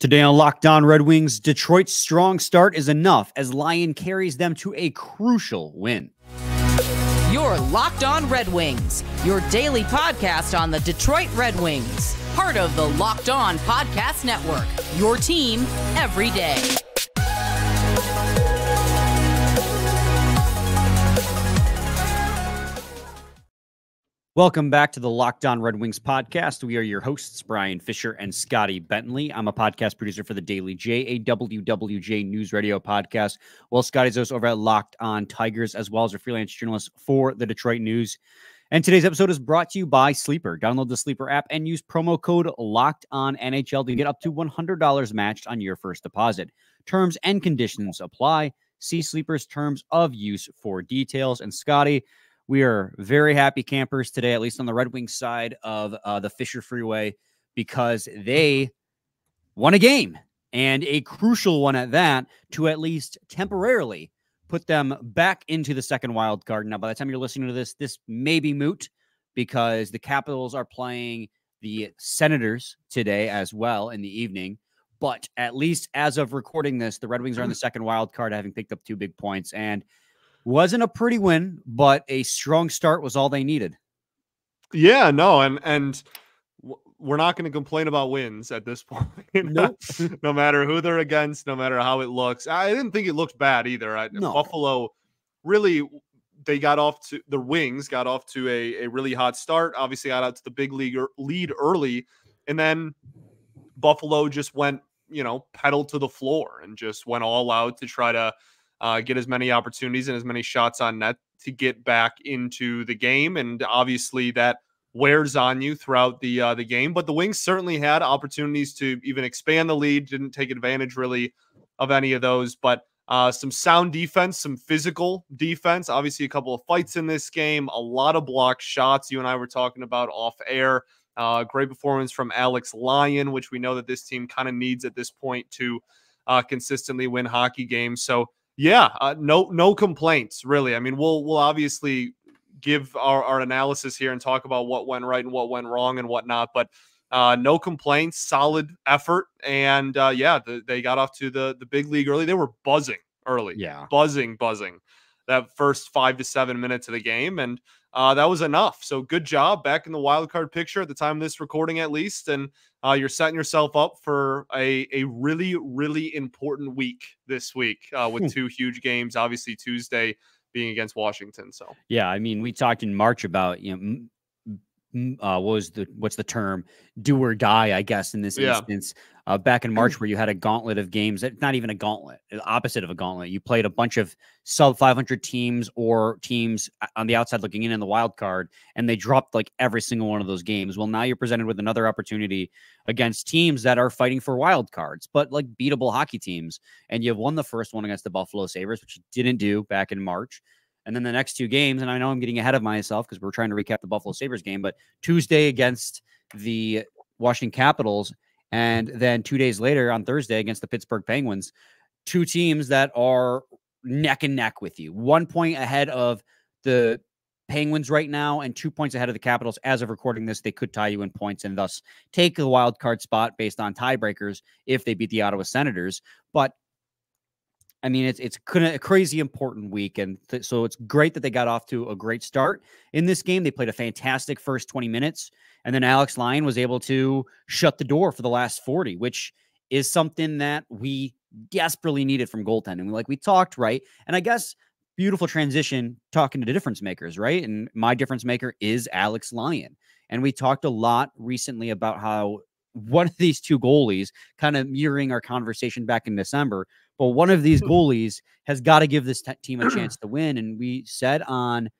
Today on Locked On Red Wings, Detroit's strong start is enough as Lyon carries them to a crucial win. Your Locked On Red Wings, your daily podcast on the Detroit Red Wings, part of the Locked On Podcast Network. Your team every day. Welcome back to the Locked On Red Wings podcast. We are your hosts, Brian Fisher and Scotty Bentley. I'm a podcast producer for the Daily J, a WWJ News Radio podcast. Well, Scotty's host over at Locked On Tigers, as well as a freelance journalist for the Detroit News. And today's episode is brought to you by Sleeper. Download the Sleeper app and use promo code Locked On NHL to get up to $100 matched on your first deposit. Terms and conditions apply. See Sleeper's terms of use for details. And Scotty, we are very happy campers today, at least on the Red Wings side of uh, the Fisher Freeway, because they won a game and a crucial one at that to at least temporarily put them back into the second wild card. Now, by the time you're listening to this, this may be moot because the Capitals are playing the Senators today as well in the evening. But at least as of recording this, the Red Wings are in the second wild card, having picked up two big points. And wasn't a pretty win, but a strong start was all they needed. Yeah, no, and and we're not going to complain about wins at this point. Nope. no matter who they're against, no matter how it looks. I didn't think it looked bad either. I, No. Buffalo really they got off to the Wings got off to a, a really hot start. Obviously got out to the big league er- lead early, and then Buffalo just went you know pedal to the floor and just went all out to try to uh, get as many opportunities and as many shots on net to get back into the game. And obviously that wears on you throughout the uh, the game. But the Wings certainly had opportunities to even expand the lead. Didn't take advantage really of any of those, but. Uh, some sound defense, some physical defense. Obviously, a couple of fights in this game, a lot of blocked shots. You and I were talking about off air. Uh, great performance from Alex Lyon, which we know that this team kind of needs at this point to uh, consistently win hockey games. So yeah, uh, no no complaints really. I mean, we'll we'll obviously give our, our analysis here and talk about what went right and what went wrong and whatnot, but uh, no complaints, solid effort, and uh, yeah, the, they got off to the the big league early. They were buzzing early, Yeah. buzzing, buzzing that first five to seven minutes of the game, and uh, that was enough. So good job back in the wild card picture at the time of this recording, at least, and uh, you're setting yourself up for a a really really important week this week uh, Hmm. with two huge games. Obviously Tuesday being against Washington. So Yeah, I mean, we talked in March about you know, uh, what was the what's the term, do or die, I guess, in this Yeah. instance. Uh, back in March, where you had a gauntlet of games, it's not even a gauntlet, the opposite of a gauntlet. You played a bunch of sub 500 teams or teams on the outside looking in in the wild card, and they dropped like every single one of those games. Well, now you're presented with another opportunity against teams that are fighting for wild cards, but like beatable hockey teams. And you've won the first one against the Buffalo Sabres, which you didn't do back in March. And then the next two games, and I know I'm getting ahead of myself because we're trying to recap the Buffalo Sabres game, but Tuesday against the Washington Capitals, and then two days later on Thursday against the Pittsburgh Penguins, two teams that are neck and neck with you. One point ahead of the Penguins right now, and two points ahead of the Capitals. As of recording this, they could tie you in points and thus take the wild card spot based on tiebreakers if they beat the Ottawa Senators. But I mean, it's it's a crazy important week, and th- so it's great that they got off to a great start in this game. They played a fantastic first twenty minutes, and then Alex Lyon was able to shut the door for the last forty, which is something that we desperately needed from goaltending. Like we talked, right? And I guess beautiful transition talking to difference makers, right? And my difference maker is Alex Lyon, and we talked a lot recently about how one of these two goalies, kind of mirroring our conversation back in December, but one of these goalies has got to give this te- team a chance to win. And we said on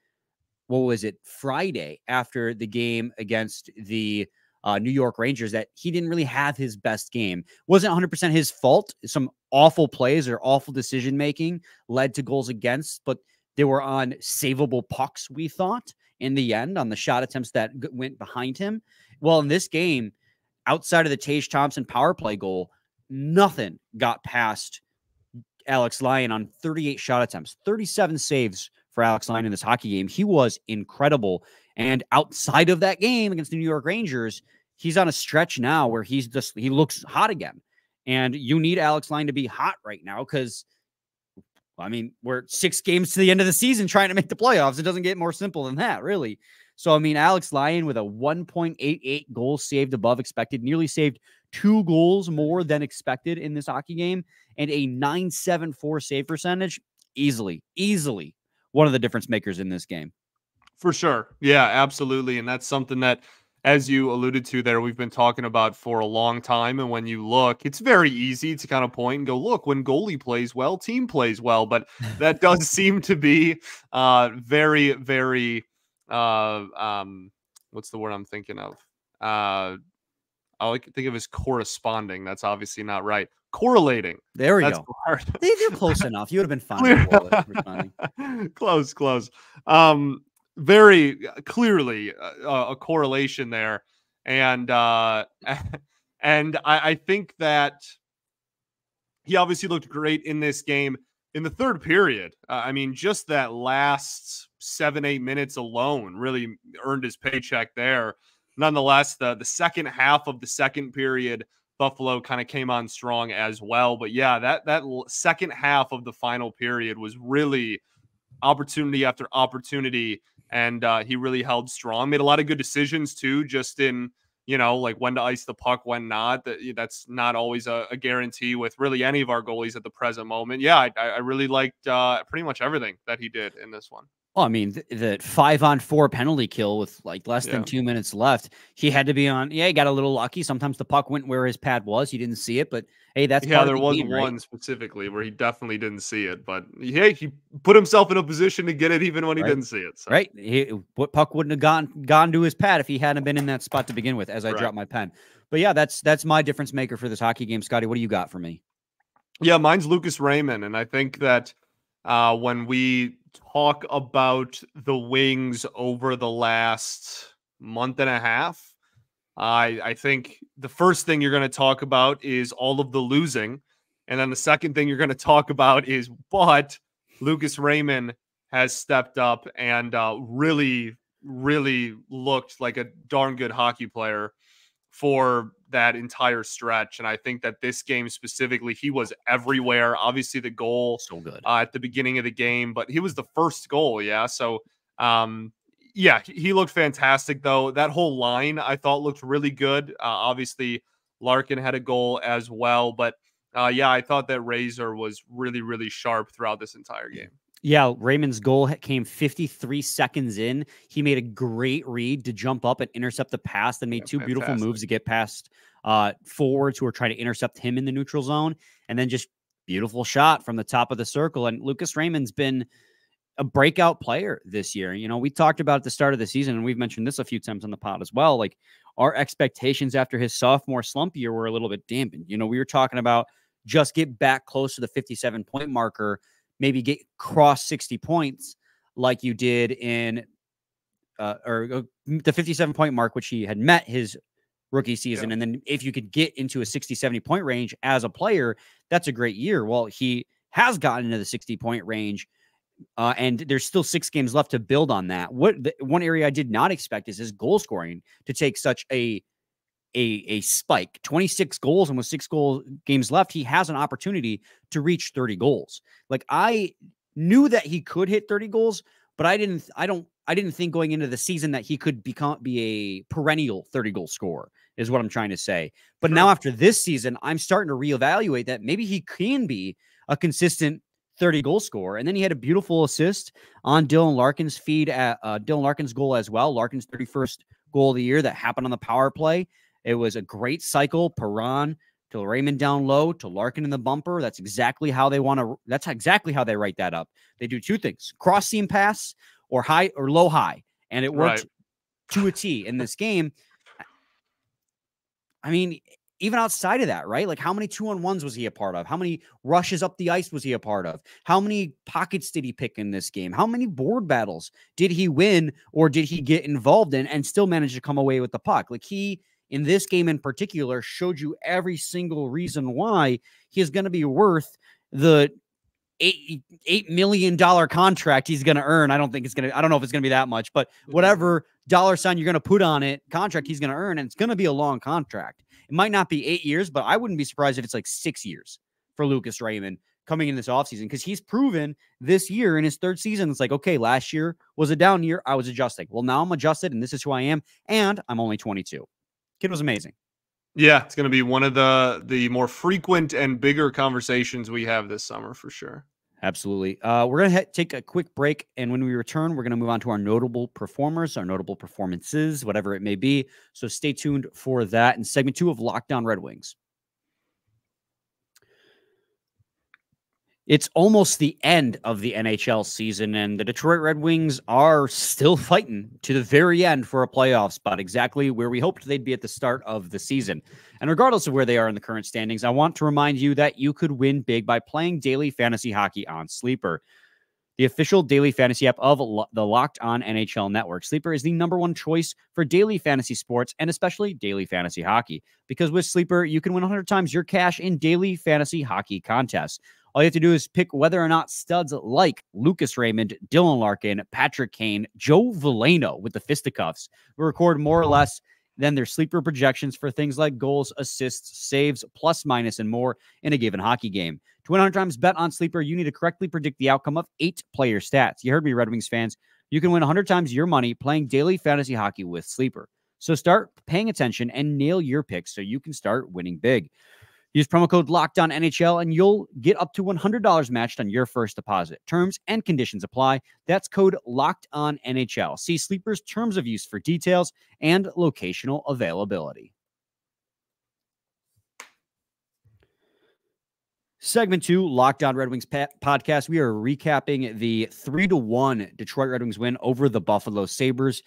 what was it Friday after the game against the uh, New York Rangers that he didn't really have his best game. Wasn't 100% his fault. Some awful plays or awful decision making led to goals against, but they were on savable pucks. We thought in the end on the shot attempts that g- went behind him. Well, in this game, outside of the Tage Thompson power play goal, nothing got past Alex Lyon on 38 shot attempts, 37 saves for Alex Lyon in this hockey game. He was incredible. And outside of that game against the New York Rangers, he's on a stretch now where he's just he looks hot again. And you need Alex Lyon to be hot right now because, I mean, we're six games to the end of the season trying to make the playoffs. It doesn't get more simple than that, really. So, I mean, Alex Lyon with a 1.88 goal saved above expected, nearly saved two goals more than expected in this hockey game, and a 974 save percentage. Easily, easily one of the difference makers in this game. For sure. Yeah, absolutely. And that's something that, as you alluded to there, we've been talking about for a long time. And when you look, it's very easy to kind of point and go, look, when goalie plays well, team plays well. But that does seem to be uh, very, very, uh, um, what's the word I'm thinking of? Uh, I like to think of as corresponding. That's obviously not right. Correlating. There we That's go. They- They're close enough. You would have been fine. Close, close. Um, very uh, clearly uh, a correlation there, and uh, and I, I think that he obviously looked great in this game in the third period. Uh, I mean, just that last seven eight minutes alone really earned his paycheck there. Nonetheless, the the second half of the second period. Buffalo kind of came on strong as well, but yeah, that that second half of the final period was really opportunity after opportunity, and uh, he really held strong. Made a lot of good decisions too, just in you know like when to ice the puck, when not. That that's not always a, a guarantee with really any of our goalies at the present moment. Yeah, I, I really liked uh, pretty much everything that he did in this one. Well, I mean, th- the five on four penalty kill with like less Yeah. than two minutes left. He had to be on. Yeah, he got a little lucky. Sometimes the puck went where his pad was. He didn't see it, but hey, that's yeah, there the was game, right? one specifically where he definitely didn't see it, but hey, he put himself in a position to get it even when he Right. didn't see it. So. Right? He, what puck wouldn't have gone gone to his pad if he hadn't been in that spot to begin with? As I Correct. drop my pen. But yeah, that's that's my difference maker for this hockey game, Scotty. What do you got for me? Yeah, mine's Lucas Raymond, and I think that uh, when we talk about the Wings over the last month and a half, I I think the first thing you're going to talk about is all of the losing, and then the second thing you're going to talk about is but Lucas Raymond has stepped up and uh, really really looked like a darn good hockey player for that entire stretch. And I think that this game specifically, he was everywhere. Obviously, the goal So good. uh, at the beginning of the game, but he was the first goal. Yeah. So, um, yeah, he- looked fantastic, though. That whole line I thought looked really good. Uh, obviously, Larkin had a goal as well. But uh, yeah, I thought that Razor was really, really sharp throughout this entire game. Yeah, Raymond's goal came 53 seconds in. He made a great read to jump up and intercept the pass, then made Yeah, two beautiful fantastic. moves to get past uh, forwards who were trying to intercept him in the neutral zone, and then just beautiful shot from the top of the circle. And Lucas Raymond's been a breakout player this year. You know, we talked about at the start of the season, and we've mentioned this a few times on the pod as well. Like our expectations after his sophomore slump year were a little bit dampened. You know, we were talking about just get back close to the 57 point marker maybe get cross 60 points like you did in uh, or uh, the 57 point mark which he had met his rookie season and then if you could get into a 60 70 point range as a player that's a great year. Well he has gotten into the 60 point range uh, and there's still six games left to build on that. What the, one area i did not expect is his goal scoring to take such a a, a spike 26 goals and with six goal games left he has an opportunity to reach 30 goals like I knew that he could hit 30 goals, but I didn't I don't I didn't think going into the season that he could become be a perennial 30 goal scorer is what I'm trying to say. But now after this season, I'm starting to reevaluate that maybe he can be a consistent 30 goal scorer. And then he had a beautiful assist on Dylan Larkin's feed at uh, Dylan Larkin's goal as well. Larkin's 31st goal of the year that happened on the power play. It was a great cycle. Perron to Raymond down low to Larkin in the bumper. That's exactly how they want to. That's exactly how they write that up. They do two things: cross seam pass or high or low high, and it worked Right. to a T in this game. I mean, even outside of that, right? Like, how many two on ones was he a part of? How many rushes up the ice was he a part of? How many pockets did he pick in this game? How many board battles did he win or did he get involved in and still manage to come away with the puck? Like, he in this game in particular showed you every single reason why he's going to be worth the eight eight million dollar contract he's going to earn. I don't think it's going to. I don't know if it's going to be that much, but mm-hmm. whatever dollar sign you're going to put on it, contract he's going to earn, and it's going to be a long contract. It might not be eight years, but I wouldn't be surprised if it's like six years for Lucas Raymond coming in this offseason because he's proven this year in his third season. It's like, okay, last year was a down year. I was adjusting. Well, now I'm adjusted, and this is who I am. And I'm only 22. Kid was amazing. Yeah, it's going to be one of the the more frequent and bigger conversations we have this summer for sure. Absolutely. Uh, we're going to take a quick break. And when we return, we're going to move on to our notable performers, our notable performances, whatever it may be. So stay tuned for that in segment two of Locked On Red Wings. It's almost the end of the NHL season, and the Detroit Red Wings are still fighting to the very end for a playoff spot, exactly where we hoped they'd be at the start of the season. And regardless of where they are in the current standings, I want to remind you that you could win big by playing daily fantasy hockey on Sleeper, the official daily fantasy app of the Locked On NHL Network. Sleeper is the number one choice for daily fantasy sports and especially daily fantasy hockey, because with Sleeper, you can win 100 times your cash in daily fantasy hockey contests. All you have to do is pick whether or not studs like Lucas Raymond, Dylan Larkin, Patrick Kane, Joe Veleno with the fisticuffs will record more or less than their sleeper projections for things like goals, assists, saves, plus minus, and more in a given hockey game. To win 100 times bet on sleeper, you need to correctly predict the outcome of eight player stats. You heard me, Red Wings fans. You can win 100 times your money playing daily fantasy hockey with sleeper. So start paying attention and nail your picks so you can start winning big. Use promo code LOCKED ON NHL and you'll get up to $100 matched on your first deposit. Terms and conditions apply. That's code LOCKED on NHL. See Sleeper's terms of use for details and locational availability. Segment two, Locked On Red Wings podcast. We are recapping the three to one Detroit Red Wings win over the Buffalo Sabres.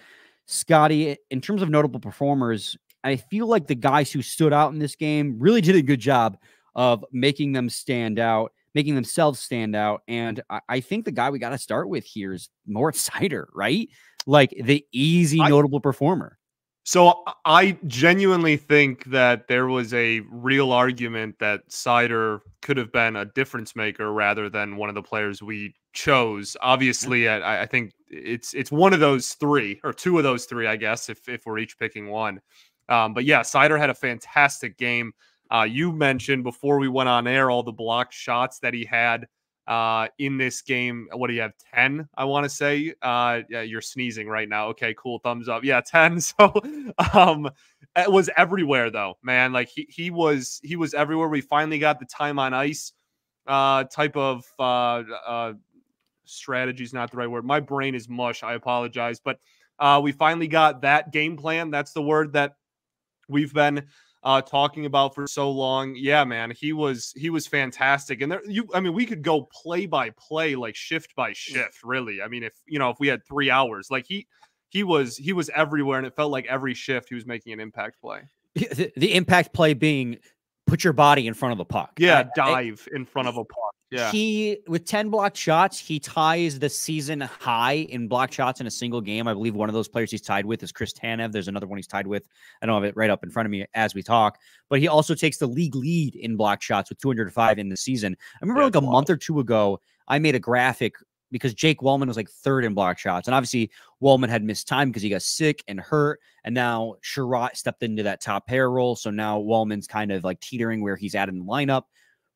Scotty, in terms of notable performers, I feel like the guys who stood out in this game really did a good job of making them stand out, making themselves stand out. And I, I think the guy we got to start with here is Moritz Seider, right? Like the easy, I, notable performer. So I genuinely think that there was a real argument that Seider could have been a difference maker rather than one of the players we chose. Obviously, mm-hmm. I, I think it's it's one of those three or two of those three, I guess, if if we're each picking one. Um, but yeah, Seider had a fantastic game. Uh, you mentioned before we went on air all the blocked shots that he had uh, in this game. What do you have? 10, I want to say. Uh, yeah, you're sneezing right now. Okay, cool. Thumbs up. Yeah, 10. So um, it was everywhere though, man. Like he he was he was everywhere. We finally got the time on ice uh type of uh uh strategy is not the right word. My brain is mush. I apologize. But uh we finally got that game plan. That's the word that we've been uh, talking about for so long. Yeah, man, he was he was fantastic. And there, you, I mean, we could go play by play, like shift by shift. Really, I mean, if you know, if we had three hours, like he he was he was everywhere, and it felt like every shift he was making an impact play. The, the impact play being put your body in front of the puck. Yeah, dive I, in front of a puck. Yeah. He with 10 blocked shots, he ties the season high in blocked shots in a single game. I believe one of those players he's tied with is Chris Tanev. There's another one he's tied with. I don't have it right up in front of me as we talk, but he also takes the league lead in blocked shots with 205 in the season. I remember yeah, like a wild. month or two ago, I made a graphic because Jake Walman was like third in block shots. And obviously, Walman had missed time because he got sick and hurt. And now Chiarot stepped into that top pair role. So now Walman's kind of like teetering where he's at in the lineup.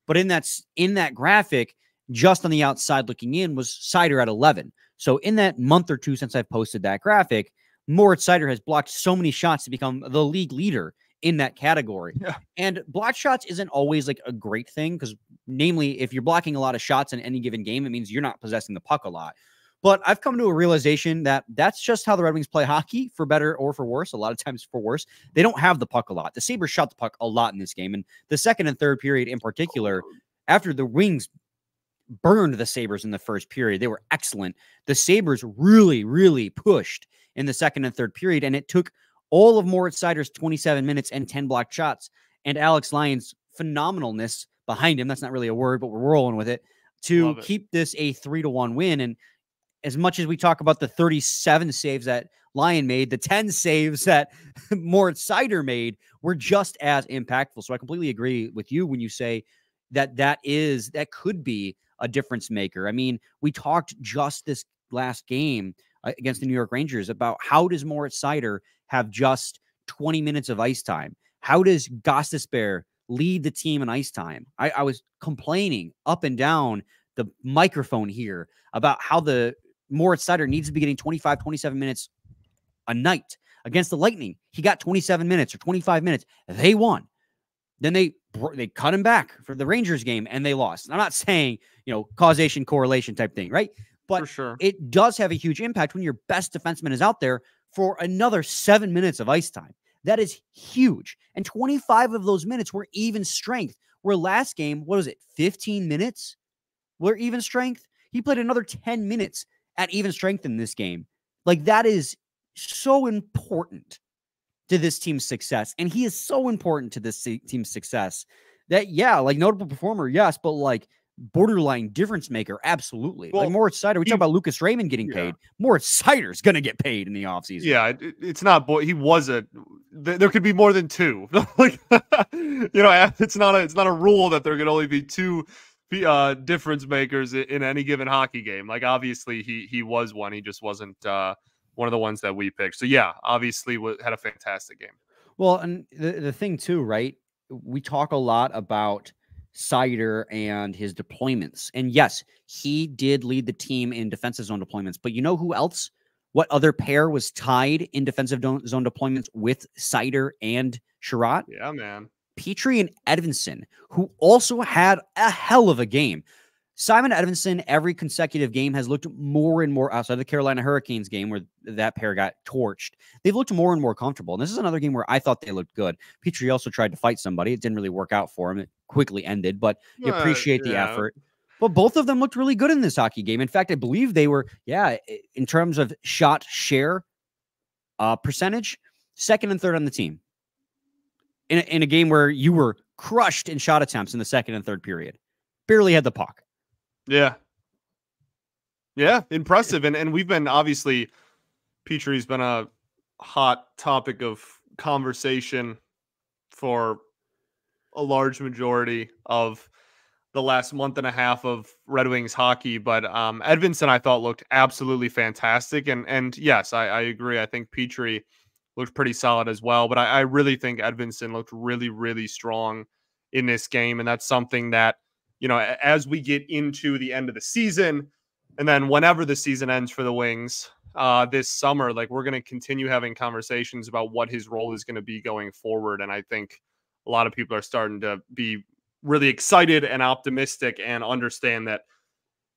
But in that in that graphic, just on the outside looking in was Seider at 11. So in that month or two since I've posted that graphic, Moritz Seider has blocked so many shots to become the league leader in that category. Yeah. And block shots isn't always like a great thing because, namely, if you're blocking a lot of shots in any given game, it means you're not possessing the puck a lot. But I've come to a realization that that's just how the Red Wings play hockey, for better or for worse. A lot of times for worse, they don't have the puck a lot. The Sabres shot the puck a lot in this game. And the second and third period in particular, after the Wings burned the Sabres in the first period, they were excellent. The Sabres really, really pushed in the second and third period. And it took all of Moritz Seider's 27 minutes and 10 blocked shots and Alex Lyon's phenomenalness behind him. That's not really a word, but we're rolling with it to keep this a three to one win. And as much as we talk about the 37 saves that Lyon made, the 10 saves that Moritz Seider made were just as impactful. So I completely agree with you when you say that that is that could be a difference maker. I mean, we talked just this last game uh, against the New York Rangers about how does Moritz Seider have just 20 minutes of ice time? How does Gostisbehere lead the team in ice time? I, I was complaining up and down the microphone here about how the Moritz Seider needs to be getting 25, 27 minutes a night against the Lightning. He got 27 minutes or 25 minutes. They won. Then they they cut him back for the Rangers game and they lost. I'm not saying, you know, causation correlation type thing, right? But For sure. it does have a huge impact when your best defenseman is out there for another 7 minutes of ice time. That is huge. And 25 of those minutes were even strength. Where last game, what was it? 15 minutes were even strength. He played another 10 minutes at even strength in this game. Like that is so important to this team's success. And he is so important to this team's success that, yeah, like notable performer, yes, but like borderline difference maker, absolutely. Well, like Moritz Seider, we he- talk about Lucas Raymond getting Yeah. paid. Moritz Seider's going to get paid in the offseason. Yeah, it, it's not boy. He was a. th- There could be more than two. like, you know, it's not a. It's not a rule that there can only be two uh, difference makers in any given hockey game. Like, obviously, he he was one. He just wasn't uh, one of the ones that we picked. So yeah, obviously, wa- had a fantastic game. Well, and the, the thing too, right? We talk a lot about Seider and his deployments. And yes, he did lead the team in defensive zone deployments. But you know who else? What other pair was tied in defensive zone deployments with Seider and Chiarot? Yeah, man. Petry and Edvinsson, who also had a hell of a game. Simon Edvinsson, every consecutive game, has looked more and more outside the Carolina Hurricanes game where that pair got torched. They've looked more and more comfortable. And this is another game where I thought they looked good. Petry also tried to fight somebody. It didn't really work out for him. It quickly ended, but you Uh, appreciate the effort. But both of them looked really good in this hockey game. In fact, I believe they were, yeah, in terms of shot share uh, percentage, second and third on the team. In a, in a game where you were crushed in shot attempts in the second and third period, barely had the puck. Yeah. Yeah, impressive. And and we've been obviously Petry's been a hot topic of conversation for a large majority of the last month and a half of Red Wings hockey. But um Edvinsson I thought looked absolutely fantastic. And and yes, I, I agree. I think Petry looked pretty solid as well. But I, I really think Edvinsson looked really, really strong in this game. And that's something that you know, as we get into the end of the season, and then whenever the season ends for the Wings uh, this summer, like we're going to continue having conversations about what his role is going to be going forward. And I think a lot of people are starting to be really excited and optimistic and understand that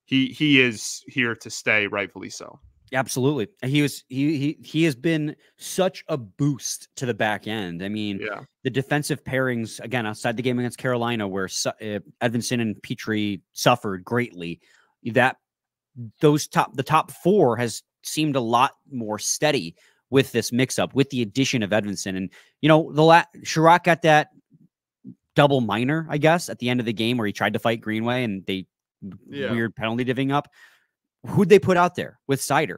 he he is here to stay, rightfully so. Absolutely. He was he he he has been such a boost to the back end. I mean, Yeah, the defensive pairings again outside the game against Carolina, where Su- uh, Edvinsson and Petry suffered greatly. That those top the top four has seemed a lot more steady with this mix up with the addition of Edvinsson. And you know the la- Chiarot got that double minor, I guess, at the end of the game where he tried to fight Greenway and they Yeah. weird penalty divvying up. Who'd they put out there with Seider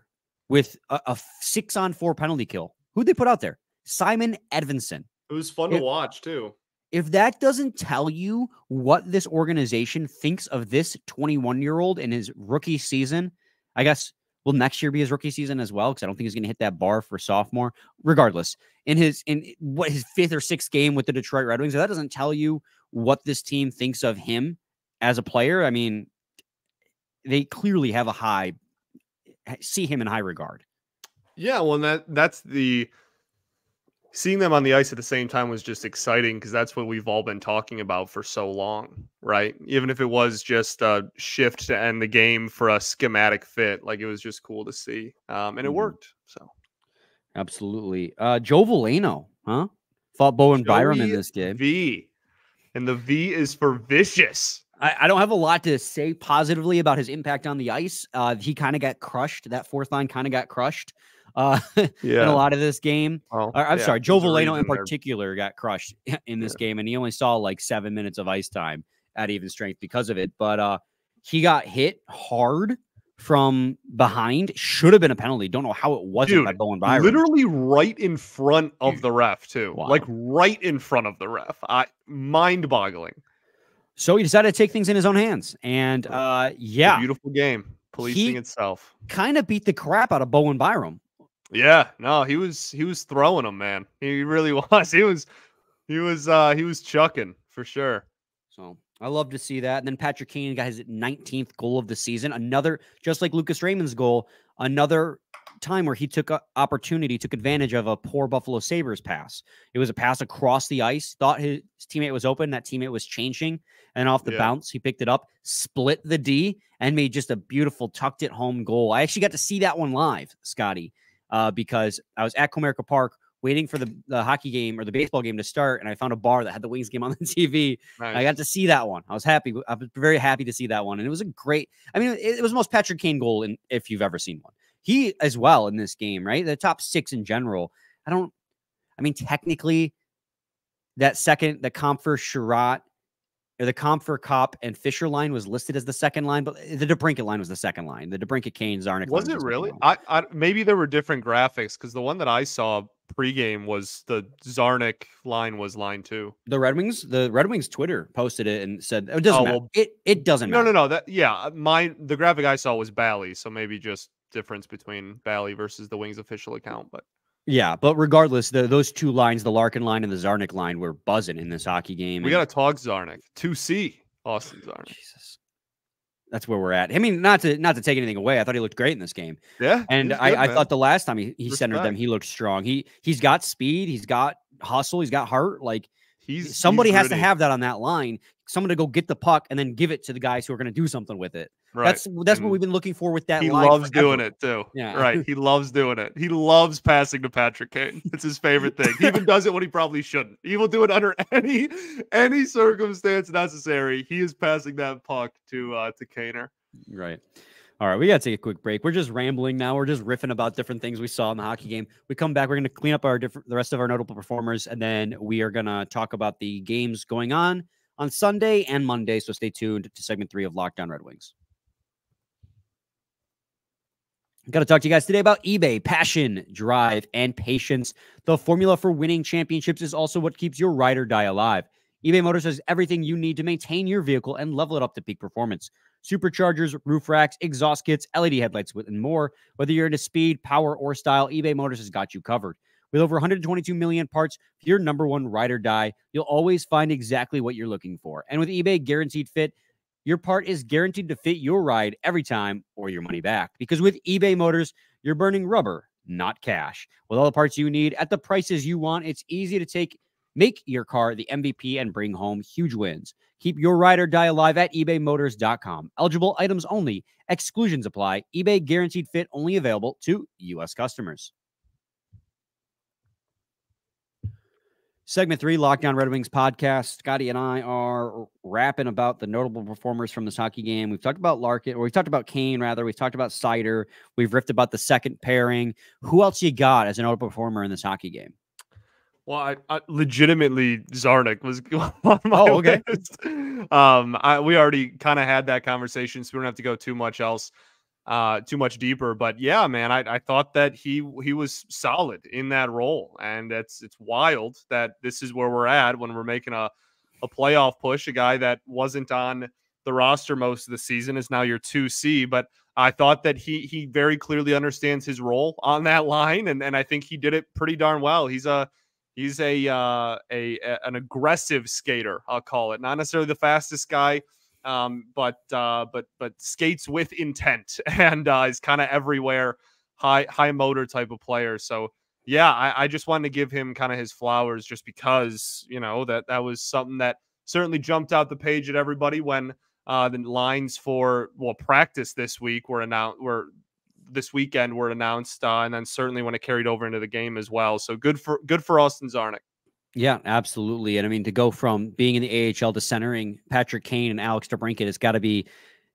with a, a six on four penalty kill? Who'd they put out there? Simon Edvinsson it was fun to watch too. if that doesn't tell you what this organization thinks of this 21 year old in his rookie season, I guess will next year be his rookie season as well? Because I don't think he's going to hit that bar for sophomore. Regardless, in his in what his fifth or sixth game with the Detroit Red Wings, if that doesn't tell you what this team thinks of him as a player. I mean, they clearly have a high see him in high regard. Yeah, well, that that's the seeing them on the ice at the same time was just exciting because that's what we've all been talking about for so long, right? Even if it was just a shift to end the game for a schematic fit, like it was just cool to see, um, and it Mhm. worked. So Absolutely. Uh Joe Veleno, huh? Fought Bowen Byram in this game. V, and the V is for vicious. I, I don't have a lot to say positively about his impact on the ice. Uh, he kind of got crushed. That fourth line kind of got crushed uh, in a lot of this game. Well, Or, I'm yeah, sorry, Joe Veleno in particular got crushed in this game, and he only saw like seven minutes of ice time at even strength because of it. But uh, he got hit hard from behind. Should have been a penalty. Don't know how it wasn't by Bowen Byram. Literally right in front of Dude. the ref, too. Wow. Like right in front of the ref. I mind-boggling. So he decided to take things in his own hands. And uh yeah, beautiful game. Policing He- itself. kind of beat the crap out of Bowen Byram. Yeah, no, he was he was throwing them, man. He really was. He was he was uh he was chucking for sure. So I love to see that. And then Patrick Kane got his 19th goal of the season. Another, just like Lucas Raymond's goal, another time where he took opportunity, took advantage of a poor Buffalo Sabres pass. It was a pass across the ice, thought his teammate was open, that teammate was changing, and off the Yeah. bounce, he picked it up, split the D, and made just a beautiful tucked it home goal. I actually got to see that one live, Scotty, uh, because I was at Comerica Park waiting for the, the hockey game or the baseball game to start, and I found a bar that had the Wings game on the TV. Nice. I got to see that one. I was happy. I was very happy to see that one, and it was a great. I mean, it, it was the most Patrick Kane goal in if you've ever seen one. He as well in this game, right? The top six in general. I don't. I mean, technically, that second, the Compher Sherratt, or the Compher Copp and Fischer line was listed as the second line, but eh, the DeBrincat line was the second line. The DeBrincat Kane Czarnik. Was it really? I, I maybe there were different graphics because the one that I saw pregame was the Czarnik line was line two. the Red Wings, the Red Wings Twitter posted it and said oh, it doesn't Oh, matter. well, it it doesn't No, matter. no, no. That yeah, uh, my the graphic I saw was Bally, so maybe just difference between Bally versus the Wings official account. But Yeah, but regardless, the, those two lines, the Larkin line and the Czarnik line, were buzzing in this hockey game. we got to talk Czarnik. Two C Austin Czarnik. Jesus. That's where we're at. I mean, not to not to take anything away. I thought he looked great in this game, Yeah, and he's I, I thought the last time he, he centered them, he looked strong. He he's got speed, he's got hustle, he's got heart. Like he's somebody he's has to have that on that line. Someone to go get the puck and then give it to the guys who are going to do something with it. Right. That's that's and what we've been looking for with that. he loves doing it too. Yeah. Right. He loves doing it. He loves passing to Patrick Kane. It's his favorite thing. He even does it when he probably shouldn't. He will do it under any any circumstance necessary. He is passing that puck to uh to Kaner. Right. All right, we got to take a quick break. We're just rambling now. We're just riffing about different things we saw in the hockey game. We come back. We're going to clean up our different, the rest of our notable performers, and then we are going to talk about the games going on on Sunday and Monday. So stay tuned to segment three of Locked On Red Wings. Got to talk to you guys today about eBay. Passion, drive, and patience. The formula for winning championships is also what keeps your ride or die alive. eBay Motors has everything you need to maintain your vehicle and level it up to peak performance superchargers, roof racks, exhaust kits, LED headlights, and more. Whether you're into speed, power, or style, eBay Motors has got you covered. With over 122 million parts, your number one ride or die, you'll always find exactly what you're looking for. And with eBay Guaranteed Fit, your part is guaranteed to fit your ride every time or your money back. Because with eBay Motors, you're burning rubber, not cash. With all the parts you need at the prices you want, it's easy to take make your car the MVP and bring home huge wins. Keep your ride or die alive at ebaymotors.com. Eligible items only, exclusions apply. eBay guaranteed fit only available to U.S. customers. Segment three, Locked On Red Wings podcast. Scotty and I are rapping about the notable performers from this hockey game. We've talked about Larkin, or we've talked about Kane, rather. We've talked about Seider. We've riffed about the second pairing. Who else you got as a notable performer in this hockey game? Well, I, I legitimately Czarnik was on my Oh, okay. list. Um, I, we already kind of had that conversation, so we don't have to go too much else, uh, too much deeper. But yeah, man, I, I thought that he he was solid in that role, and it's it's wild that this is where we're at when we're making a a playoff push. A guy that wasn't on the roster most of the season is now your two C, but I thought that he he very clearly understands his role on that line, and and I think he did it pretty darn well. He's a He's a, uh, a a- an aggressive skater, I'll call it. Not necessarily the fastest guy, um, but uh, but but skates with intent and uh, is kind of everywhere. High high motor type of player. So yeah, I, I just wanted to give him kind of his flowers, just because you know that that was something that certainly jumped out the page at everybody when uh, the lines for well practice this week were announced were this weekend were announced, uh, and then certainly when it carried over into the game as well. So good for good for Austin Czarnik. Yeah, absolutely. And I mean, to go from being in the AHL to centering Patrick Kane and Alex DeBrincat, it's got to be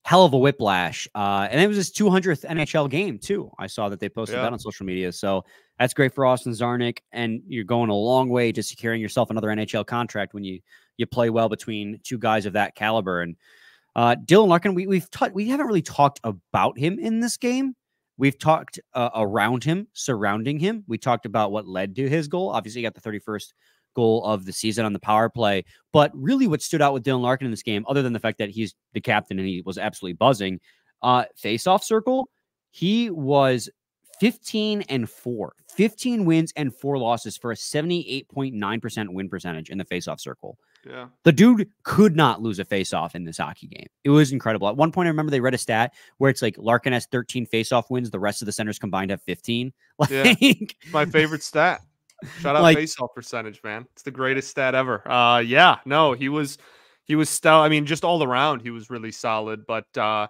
hell of a whiplash. Uh, and it was his 200th NHL game, too. I saw that they posted Yeah. that on social media. So that's great for Austin Czarnik. And you're going a long way to securing yourself another NHL contract when you you play well between two guys of that caliber. And uh, Dylan Larkin, we, we've ta- we haven't really talked about him in this game. We've talked uh, around him, surrounding him. We talked about what led to his goal. Obviously, he got the 31st goal of the season on the power play. But really, what stood out with Dylan Larkin in this game, other than the fact that he's the captain and he was absolutely buzzing, uh, face-off circle, he was 15 and 4 15 wins and 4 losses for a 78.9% win percentage in the face-off circle Yeah. the dude could not lose a face-off in this hockey game it was incredible at one point i remember they read a stat where it's like larkin has 13 face-off wins the rest of the centers combined have 15 like Yeah. My favorite stat. Shout out Like- face-off percentage, man. It's the greatest stat ever. Uh yeah, no, he was he was stout. I mean, just all around he was really solid, but uh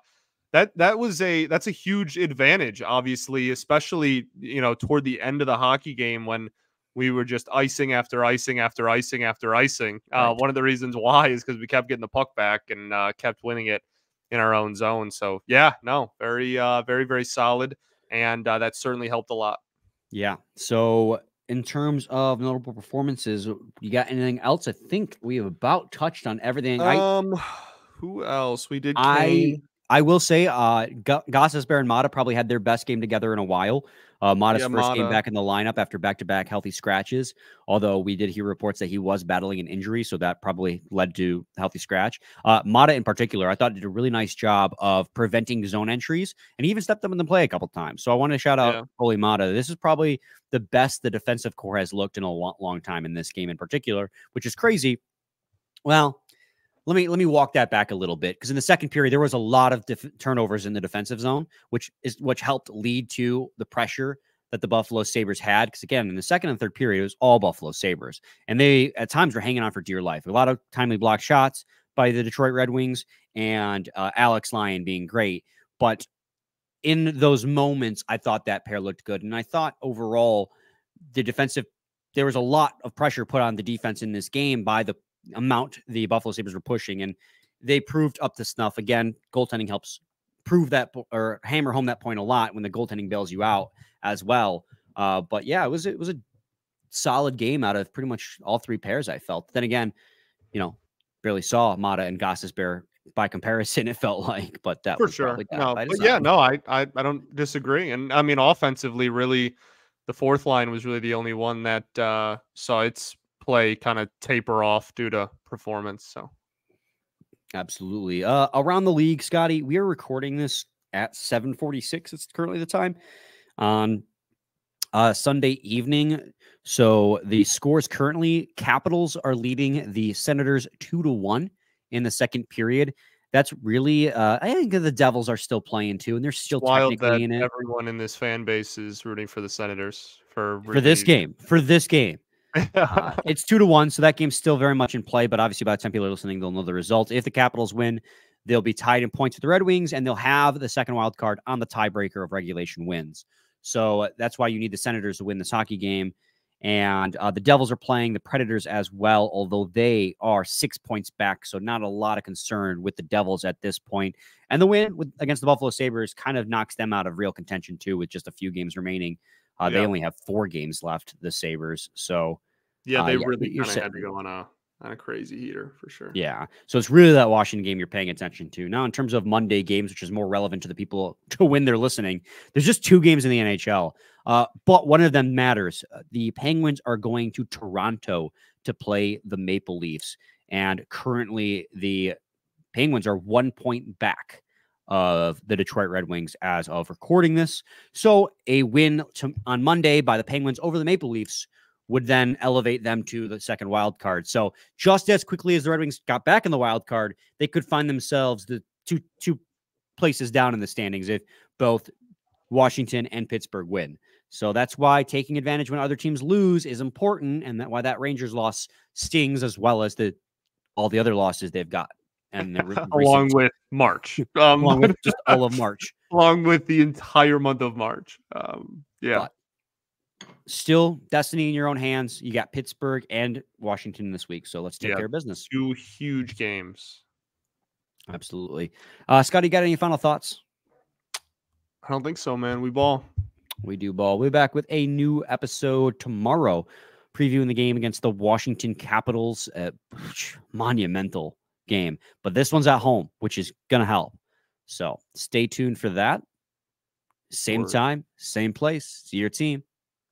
that that was a that's a huge advantage, obviously, especially you know toward the end of the hockey game when we were just icing after icing after icing after icing. Uh, Right. One of the reasons why is because we kept getting the puck back and uh, kept winning it in our own zone. So yeah, no, very uh, very very solid, and uh, that certainly helped a lot. yeah so in terms of notable performances you got anything else i think we have about touched on everything I, Um, who else? We did. I Kane. I will say, uh, Gostisbehere and Maatta probably had their best game together in a while. Uh, Maatta's Yeah, first game Maatta. back in the lineup after back-to-back healthy scratches. Although we did hear reports that he was battling an injury, so that probably led to healthy scratch. Uh, Maatta in particular, I thought did a really nice job of preventing zone entries, and he even stepped up in the play a couple times. So I want to shout out Yeah. Olli Maatta. This is probably the best the defensive core has looked in a long, long time in this game in particular, which is crazy. Well, let me let me walk that back a little bit because in the second period there was a lot of turnovers in the defensive zone, which is which helped lead to the pressure that the Buffalo Sabres had. Because again, in the second and third period, it was all Buffalo Sabres, and they at times were hanging on for dear life. A lot of timely block shots by the Detroit Red Wings and uh, Alex Lyon being great, but in those moments, I thought that pair looked good, and I thought overall the defensive there was a lot of pressure put on the defense in this game by the amount the Buffalo Sabres were pushing, and they proved up to snuff. Again, goaltending helps prove that or hammer home that point a lot when the goaltending bails you out as well. Uh, but yeah, it was it was a solid game out of pretty much all three pairs. I felt. Then again, you know, barely saw Maatta and Gostisbehere by comparison. It felt like, but that for was sure. that No, but yeah, design. no, I, I I don't disagree. And I mean, offensively, really, the fourth line was really the only one that uh, saw its play kind of taper off due to performance. So Absolutely. Uh, around the league, Scotty, we are recording this at 746. It's currently the time on uh, Sunday evening. So the scores currently Capitals are leading the Senators two to one in the second period. That's really, uh, I think the Devils are still playing too, and they're still wild that in it everyone in this fan base is rooting for the Senators for for this game. For this game. Uh, it's two to one, so that game's still very much in play. But obviously, by the time people are listening, they'll know the result. If the Capitals win, they'll be tied in points with the Red Wings, and they'll have the second wild card on the tiebreaker of regulation wins. So uh, that's why you need the Senators to win this hockey game. And uh, the Devils are playing the Predators as well, although they are six points back. So not a lot of concern with the Devils at this point. And the win with, against the Buffalo Sabres kind of knocks them out of real contention, too, with just a few games remaining. Uh, They only have four games left, the Sabres. So yeah, uh, they yeah, really kind of had to go on a on a crazy heater for sure. Yeah. So it's really that Washington game you're paying attention to. Now, in terms of Monday games, which is more relevant to the people to when they're listening, there's just two games in the NHL. Uh, but one of them matters. Uh, The Penguins are going to Toronto to play the Maple Leafs. And currently, the Penguins are one point back of the Detroit Red Wings as of recording this. So a win to, on Monday by the Penguins over the Maple Leafs would then elevate them to the second wild card. So just as quickly as the Red Wings got back in the wild card, they could find themselves the two two places down in the standings if both Washington and Pittsburgh win. So that's why taking advantage when other teams lose is important, and that why that Rangers loss stings as well as the all the other losses they've got. And the along with March, um, along with just all of March. along with the entire month of March. Um, yeah, But- Still, destiny in your own hands. You got Pittsburgh and Washington this week, so let's take Yeah. care of business. two huge games. Absolutely. Uh, Scotty, got any final thoughts? I don't think so, man. We ball. We do ball. We'll be back with a new episode tomorrow, previewing the game against the Washington Capitals. Uh, monumental game, but this one's at home, which is going to help. So stay tuned for that. Same Word. time, same place. See your team